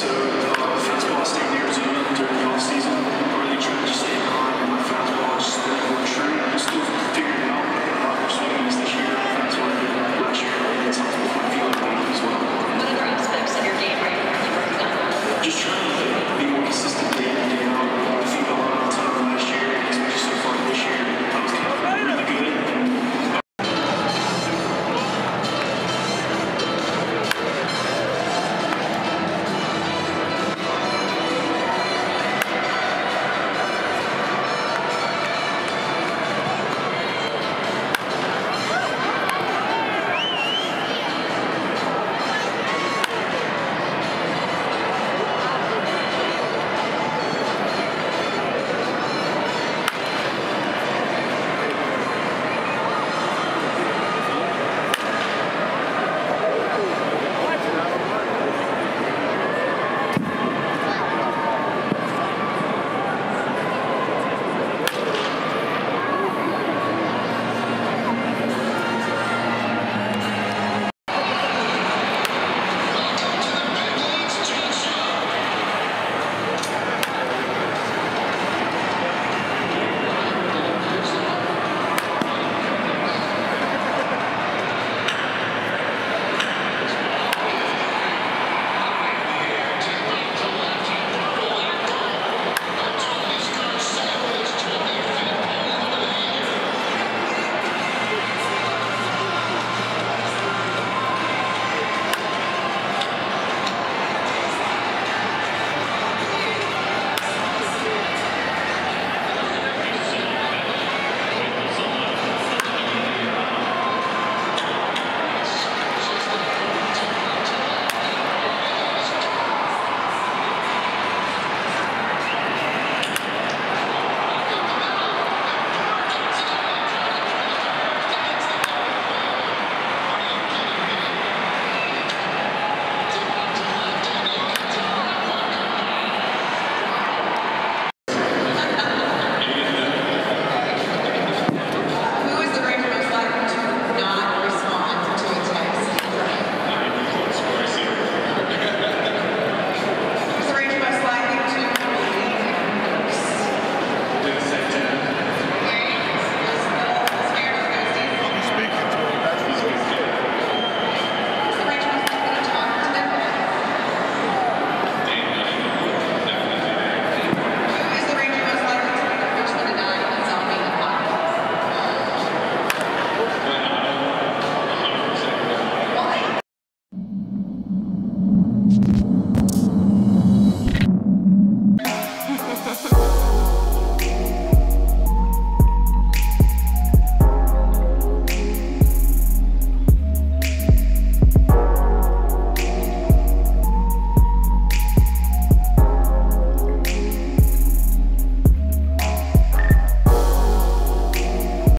episode.